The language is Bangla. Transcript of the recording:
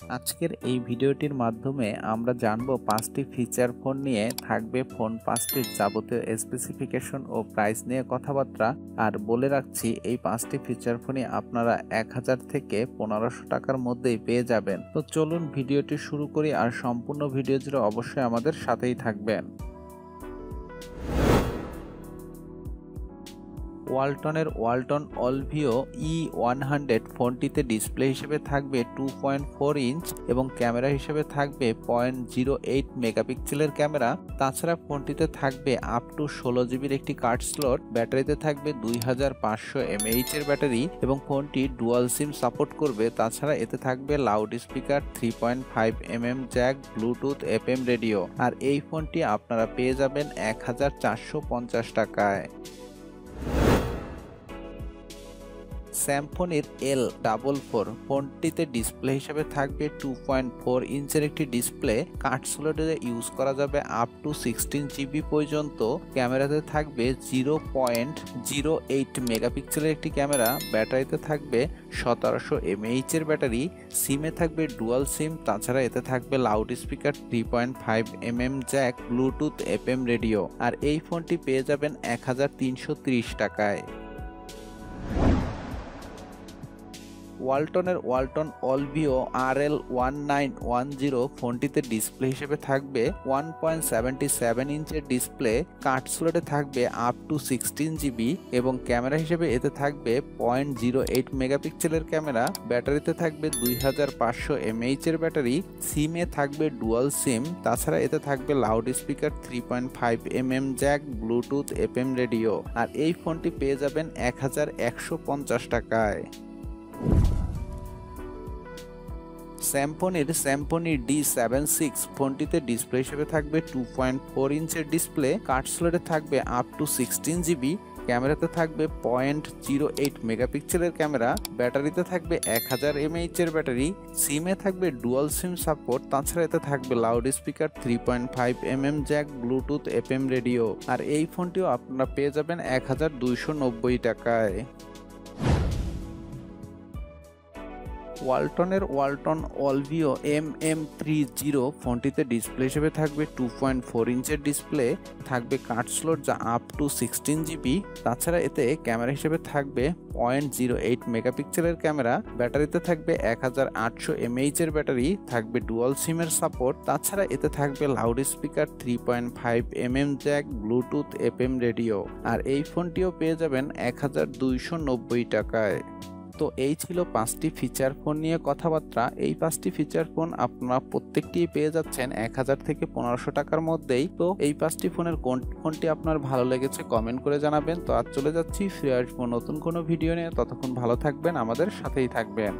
আজকের এই ভিডিওটির মাধ্যমে আমরা জানব পাঁচটি ফিচার ফোন নিয়ে থাকবে ফোন পাঁচটির যাবতীয় স্পেসিফিকেশন ও প্রাইস নিয়ে কথাবার্তা। আর বলে রাখছি, এই পাঁচটি ফিচার ফোনই আপনারা এক হাজার থেকে পনেরোশো টাকার মধ্যেই পেয়ে যাবেন। তো চলুন ভিডিওটি শুরু করি আর সম্পূর্ণ ভিডিও জুড়ে অবশ্যই আমাদের সাথেই থাকবেন। ওয়ালটনের Walton Olvio E one hundred ফোনটিতে ডিসপ্লে হিসেবে থাকবে টু পয়েন্ট ফোর ইঞ্চ এবং ক্যামেরা হিসেবে থাকবে পয়েন্ট জিরো এইট মেগাপিক্সেলের ক্যামেরা। তাছাড়া ফোনটিতে থাকবে আপ টু ষোলো জিবির একটি কার্ড স্লট ব্যাটারিতে থাকবে দুই হাজার পাঁচশো এমএইচ এর ব্যাটারি এবং ফোনটি ডুয়াল সিম সাপোর্ট করবে। তাছাড়া এতে থাকবে loud speaker three point five M M jack Bluetooth F M radio আর এই ফোনটি আপনারা পেয়ে যাবেন এক হাজার চারশো পঞ্চাশ টাকায়। স্যামফোনের এল ডাবল ফোর ফোনটিতে ডিসপ্লে হিসেবে থাকবে টু পয়েন্ট ফোর ইঞ্চের একটি ডিসপ্লে। কাঠ স্লটে ইউজ করা যাবে আপ টু সিক্সটিন জিবি পর্যন্ত। ক্যামেরাতে থাকবে জিরো পয়েন্ট জিরো এইট মেগাপিক্সেলের একটি ক্যামেরা। ব্যাটারিতে থাকবে সতেরোশো এমএইচ এর ব্যাটারি। সিমে থাকবে ডুয়াল সিম, তাছাড়া এতে থাকবে loud speaker three point five M M jack, Bluetooth F M radio. আর এই ফোনটি পেয়ে যাবেন এক হাজার তিনশো ত্রিশ টাকায়। ওয়ালটনের ওয়ালটন অলভিও আর L one nine one zero ফোনটিতে ডিসপ্লে হিসেবে থাকবে। ওয়ান পয়েন্ট সেভেন ইঞ্চের ডিসপ্লে কাট স্লোটে থাকবে আপ টু সিক্সটিন জিবি এবং ক্যামেরা হিসেবে এতে থাকবে পয়েন্ট জিরো এইট মেগাপিক্সেলের ক্যামেরা, ব্যাটারিতে থাকবে দুই হাজার পাঁচশো এমএইচ এর ব্যাটারি সিমে থাকবে ডুয়াল সিম তাছাড়া এতে থাকবে loud speaker three point five M M jack Bluetooth F M radio আর এই ফোনটি পেয়ে যাবেন এক হাজার একশো পঞ্চাশ টাকায়। স্যামপনির, স্যামপনি ডি সেভেন সিক্স ফোনটিতে ডিসপ্লে হিসেবে থাকবে টু পয়েন্ট ফোর ইঞ্চের ডিসপ্লে কার্ড স্লোটে থাকবে আপ টু সিক্সটিন জিবি ক্যামেরাতে থাকবে পয়েন্ট জিরো এইট মেগাপিক্সেলের ক্যামেরা, ব্যাটারিতে থাকবে এক হাজার এমএইচ এর ব্যাটারি সিমে থাকবে ডুয়াল সিম সাপোর্ট তাছাড়া এতে থাকবে loud speaker three point five M M jack Bluetooth F M radio আর এই ফোনটিও আপনারা পেয়ে যাবেন এক হাজার দুইশো নব্বই টাকায়। ওয়ালটনের Walton Olvio M M three zero ফোনটিতে ডিসপ্লে হিসেবে থাকবে, টু পয়েন্ট ফোর ইঞ্চের ডিসপ্লে, থাকবে কাট স্লোট যা আপ টু সিক্সটিন জিবি তাছাড়া এতে ক্যামেরা হিসেবে থাকবে পয়েন্ট জিরো এইট মেগাপিক্সেলের ক্যামেরা, ব্যাটারিতে থাকবে এক হাজার আটশো এমএইচ এর ব্যাটারি, থাকবে ডুয়াল সিমের সাপোর্ট তাছাড়া এতে থাকবে loud speaker three point five M M jack Bluetooth F M radio আর এই ফোনটিও পেয়ে যাবেন এক হাজার দুইশো নব্বই টাকায়। তো এই ছিল পাঁচটি ফিচার ফোন নিয়ে কথাবার্তা। এই পাঁচটি ফিচার ফোন আপনারা প্রত্যেকটি পেয়ে যাচ্ছেন এক হাজার থেকে পনেরোশো টাকার মধ্যেই। তো এই পাঁচটি ফোনের কোন ফোনটি আপনার ভালো লেগেছে কমেন্ট করে জানাবেন। তো আজ চলে যাচ্ছি ফিরে আসব নতুন কোনো ভিডিও নিয়ে। ততক্ষণ ভালো থাকবেন, আমাদের সাথেই থাকবেন।